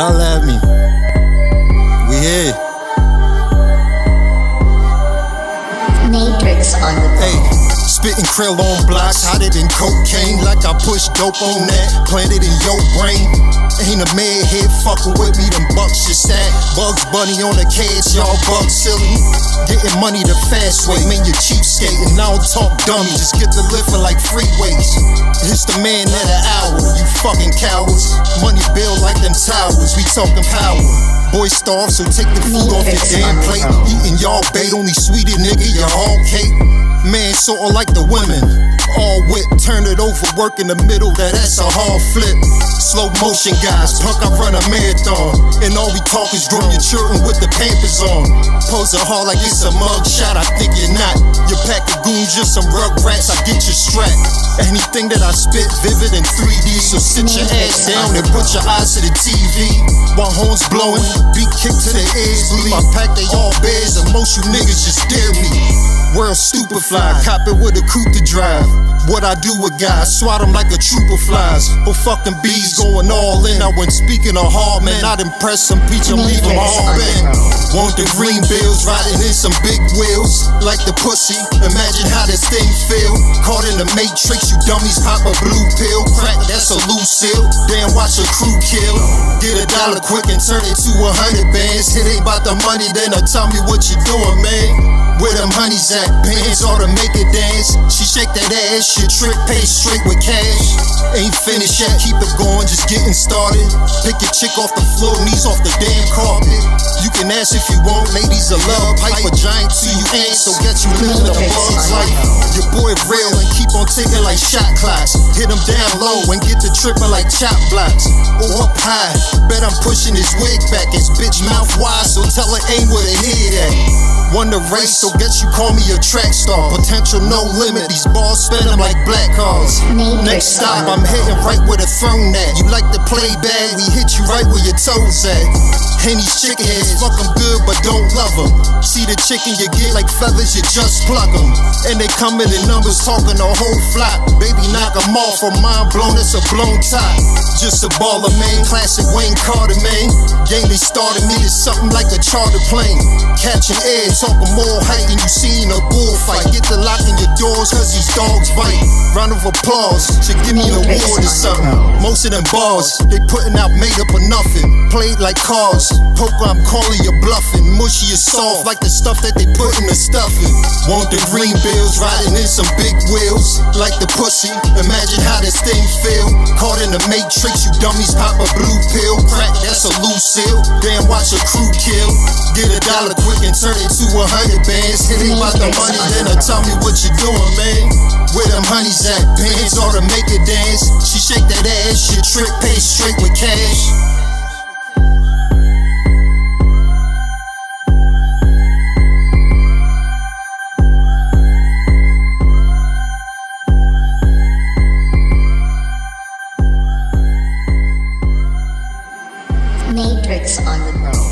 Holla at me. We here. Matrix on the Hey, spitting krill on blocks, hotter than cocaine. Like I push dope on that, planted in your brain. Ain't a man here fucking with me, them bucks just that. Bugs Bunny on the cage, y'all bugs silly. Getting money the fast way, man, you cheapskating. I don't talk dummy, just get the lifting like freeways. It's the man of the hour, you fucking cowards. Money bill like them towers, we talking power. Boy starve, so take the food off your damn plate. Eating y'all bait, only sweetie nigga, your whole cake. Man, sorta like the women. All whip, turn it over, work in the middle, that that's a hard flip. Slow motion guys, punk, I run a marathon. And all we talk is grown your children with the pampers on. Posing hard like it's a mug shot, I think you're not. Your pack of goons, just some rug rats, I get you strapped. Anything that I spit, vivid in 3D, so sit your ass down and put your eyes to the TV. While horns blowing, beat kick to the ears, bleed. My pack, they all bears, and most you niggas just dare me. World stupid fly, cop it with a coupe to drive. What I do with guys, swat them like a troop of flies. Or fucking bees going all in. I when speaking of hard man, I'd impress some peach and leave them all bent. Want the green bills riding in some big wheels, like the pussy. Imagine how this thing feel. Caught in the matrix, you dummies pop a blue pill. Crack, that's a loose seal. Damn, watch a crew kill. Get a dollar quick and turn it to a hundred bands. It ain't about the money, then uh, tell me what you doing, man. Where them honeys at? Pants ought to make it dance. She shake that ass, she trick pay straight with cash. Ain't finished yet, keep it going, just getting started. Pick your chick off the floor, knees off the damn carpet. You can ask if you want, ladies, a love pipe, a giant to you ain't, so get you living the bug's life. Boy real and keep on taking like shot clocks. Hit him down low and get the tripping like chop blocks. Or up high, bet I'm pushing his wig back, his bitch mouth wide, so tell her aim with a head at. Won the race, so guess you call me a track star. Potential no limit, these balls spin them like black cars. Next stop, I'm hitting right where the throne at. You like to play bad, we hit you right where your toes at. And these chicken heads, fuck them good, don't love them. See the chicken you get like feathers, you just plug them. And they come in numbers, talking a whole flock. Baby, knock them off, from mind blown, it's a blown top. Just a baller, man, classic Wayne Carter, man. Game they started me to something like a charter plane. Catching air, talking more height than you seen a bullfight. Get the lock in your doors, cause these dogs bite. Round of applause, should give me an award or something. Most of them bars, they putting out made up or nothing. Played like cars, poker, I'm calling you bluffing. Mushy is soft, like the stuff that they put in the stuffing. Want the green bills, riding in some big wheels, like the pussy. Imagine how this thing feel. Caught in the matrix, you dummies pop a blue pill. Crack, that's a loose seal. Damn, watch a crew kill. Get a dollar quick and turn it to a hundred bands. It ain't about the money, then uh, tell me what you doing, man. Where them honeys at? Pants ought to make it dance. She shake that ass, she trick, pay straight with cash. Matrix on the road.